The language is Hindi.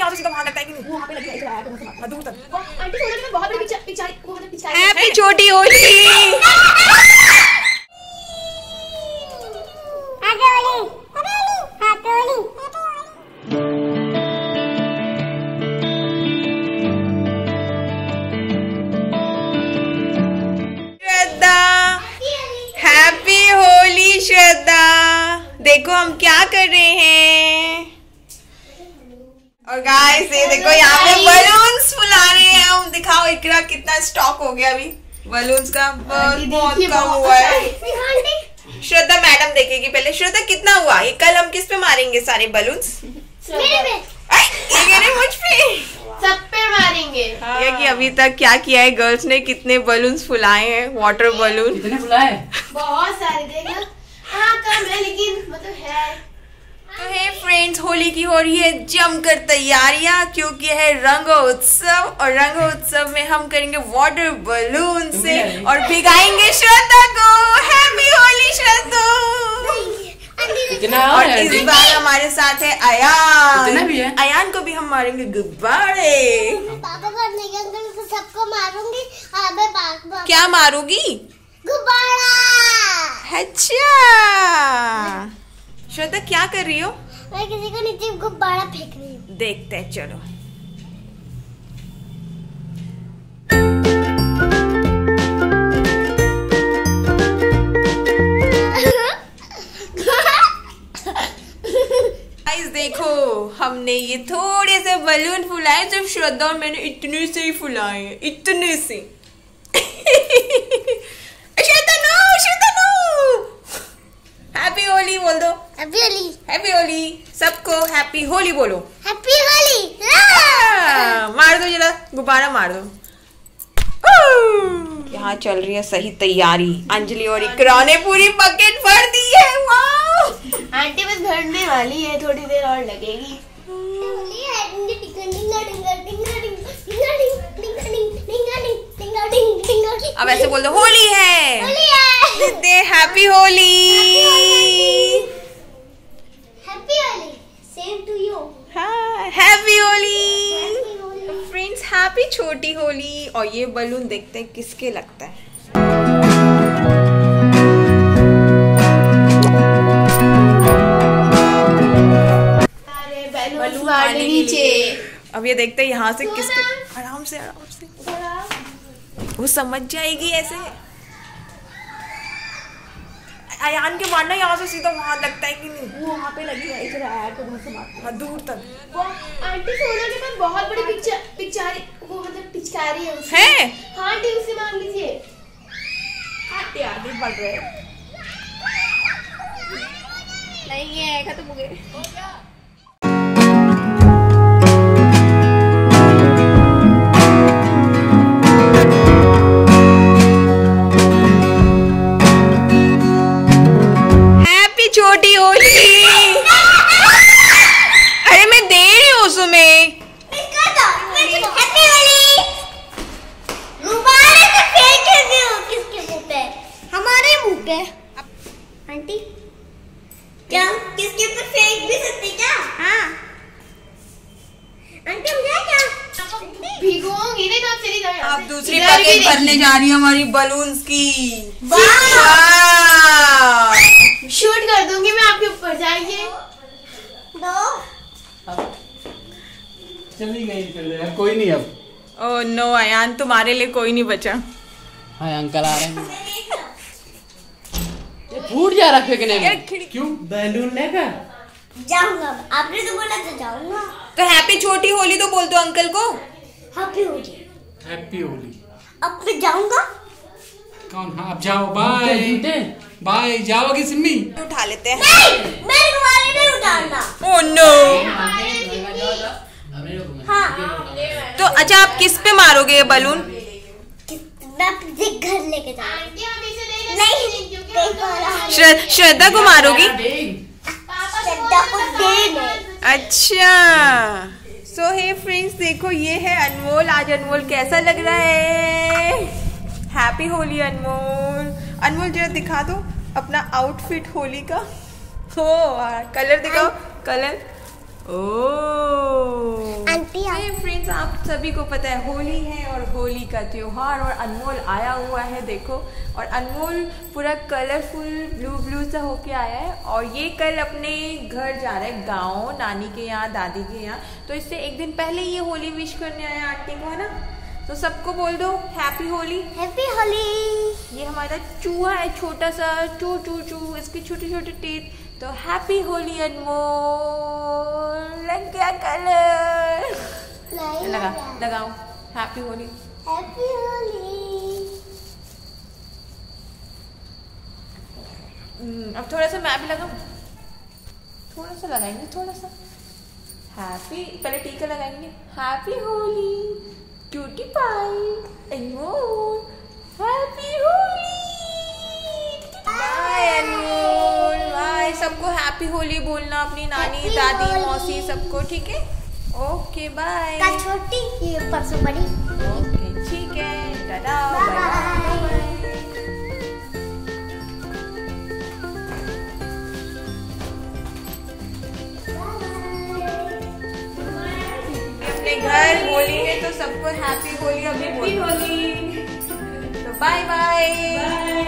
खाने का तो लगता है कि वो पे लगी तक। आंटी बहुत बड़ी पिचाई वो मतलब पिचाई हैप्पी छोटी होली। आगे होली। देखो हम क्या कर रहे हैं। और गाइस ये देखो यहाँ पे बलून्स फुला रहे हैं। हम दिखाओ इकरा कितना स्टॉक हो गया अभी। बलून्स का बहुत बहुत कम हुआ है। श्रद्धा मैडम देखेगी पहले। श्रद्धा कितना हुआ? ये कल हम किस पे मारेंगे सारे बलून्स ये मुझ पे। सब पे मारेंगे। ये कि अभी तक क्या किया है? गर्ल्स ने कितने बलून्स फुलाए हैं? वाटर बलून कितने बुलाए बहुत सारे देखना हाँ कम है लेकिन मतलब है। हे फ्रेंड्स होली की हो रही है जमकर तैयारियाँ क्योंकि है रंग उत्सव और रंग उत्सव में हम करेंगे वाटर बलून से और भिगाएँगे श्रद्धा को। हैप्पी होली श्रद्धा! और इस बार हमारे साथ है अयान। भी है? अयान को भी हम मारेंगे गुब्बारे। पापा को सबको मारूँगी। हाँ क्या मारूगी? गुब्बारा। अच्छा। श्रद्धा क्या कर रही हो? मैं किसी को नीचे गुब्बारा फेंक रही हूँ। देखते हैं चलो। देखो हमने ये थोड़े से बलून फुलाए जब श्रद्धा और मैंने इतने से ही फुलाए इतने से। Shraddha no Shraddha no! Happy Holi बोल दो। हैप्पी होली हैप्पी होली सबको हैप्पी होली बोलो। हैप्पी होली मार दो जरा। गुब्बारा मार दो। यहाँ चल रही है सही तैयारी। अंजलि और इकरा ने पूरी बकेट भर दी है। आंटी बस भरने वाली है थोड़ी देर और लगेगी। अब ऐसे बोल दो होली है! दे हैप्पी होली हाँ हैप्पी होली फ्रेंड्स हैप्पी छोटी होली और ये बलून देखते हैं किसके लगता है। अरे नीचे। अब ये देखते हैं यहाँ से किसके आराम से आराम से। वो समझ जाएगी ऐसे। अयान के मारना यहाँ से सीधा वहाँ लगता है कि नहीं। वो वहाँ पे लगी है इधर आया तो से मार हाँ, दूर तक। वो आंटी सोना के पास बहुत बड़ी पिक्चर पिक्चारी वो मतलब पिचकारी है उसकी है? हाँ आंटी उससे मांग लीजिए। आंटी आगे बढ़ रहे हैं। नहीं है खत्म हो गए पे? हमारे मुँह पे। आंटी क्या किसके ऊपर फेंक भी सकते क्या? हाँ। आंटी हम क्या? भिगोंगी नहीं तो आप। दूसरी भी भरने जा रही है हमारी बलून्स की! वाह! शूट कर दूँगी मैं आपके ऊपर जाइए दो चली गई कोई नहीं अब। ओह नो अयान तुम्हारे लिए कोई नहीं बचा। हाँ अंकल आ रहे हैं। ये फूट जा रहा फेंकने में। क्यों? बैलून लेकर जाऊँगा आपने तो बोला तो जाऊँगा। तो हैप्पी छोटी होली तो बोल दो अंकल को। हैप्पी होली। हैप्पी होली। अब मैं जाऊँगा। कौन? हाँ अब जाओ। बाय बाय जाओगी सिम्मी? उठा लेते हैं। नहीं मेरे को वाले नहीं उतारना। ओह नो हाँ तो अच्छा आप किस पे मारोगे ये बलून मैं अपने घर लेके नहीं श्रद्धा को मारोगी? श्रद्धा को अच्छा। सो हे फ्रेंड्स देखो ये है अनमोल। आज अनमोल कैसा लग रहा है? हैप्पी होली अनमोल। अनमोल जरा दिखा दो अपना आउटफिट होली का। हो कलर दिखाओ। कलर ओह आंटी आप फ्रेंड्स आप सभी को पता है होली है और होली का त्योहार और अनमोल आया हुआ है देखो। और अनमोल पूरा कलरफुल ब्लू ब्लू सा होके आया है और ये कल अपने घर जा रहा है गाँव नानी के यहाँ दादी के यहाँ। तो इससे एक दिन पहले ये होली विश करने आया आंटी को है ना? तो सबको बोल दो हैप्पी होली। हैप्पी होली ये हमारा चूहा है छोटा सा चू चू चू इसके छोटे छोटे टीथ तो हैप्पी होली अनमोल। लग गया कलर लगा लगाओ। Happy Holi. Happy Holi. Hmm, अब थोड़ा सा मैं भी लगाऊँ? थोड़ा सा लगाएँगे थोड़ा सा? हैप्पी पहले टीका लगाएँगे। Happy Holi cutie pie Anmol. Happy Holi bye Anmol. Bye सबको हैप्पी होली बोलना अपनी नानी दादी मौसी सबको ठीक है? ओके बाय का छोटी ये परसों बड़ी। ओके ठीक है। टाटा बाय बाय अपने घर होली है तो सबको हैप्पी होली अभी होली। तो बाय बाय